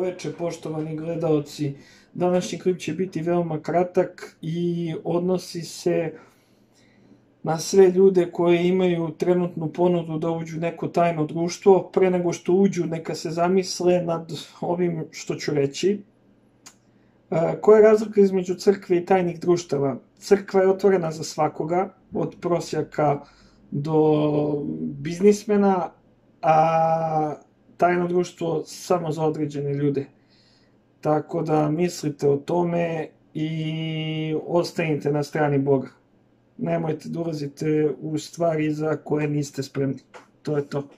veče, poštovani gledaoci. Današnji klip će biti veoma kratak i odnosi se na sve ljude koji imaju trenutnu ponudu da uđu neko tajno društvo. Pre nego što uđu, neka se zamisle nad ovim što ću reći. E, koja je razlika između crkve i tajnih društava? Crkva je otvorena za svakoga, od prosjaka do biznismena, a tajno društvo samo za određene ljude. Tako da mislite o tome i ostanite na strani Boga. Nemojte da ulazite u stvari za koje niste spremni. To je to.